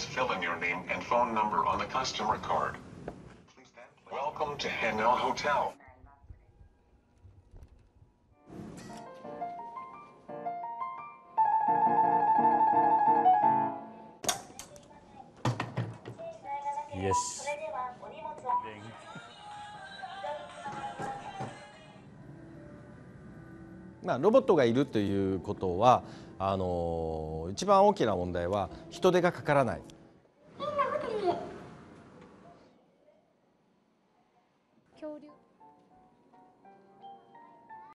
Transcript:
Please fill in your name and phone number on the customer card. Welcome to Henn na Hotel. よまあ、ロボットがいるということはあの一番大きな問題は人手がかからない。恐竜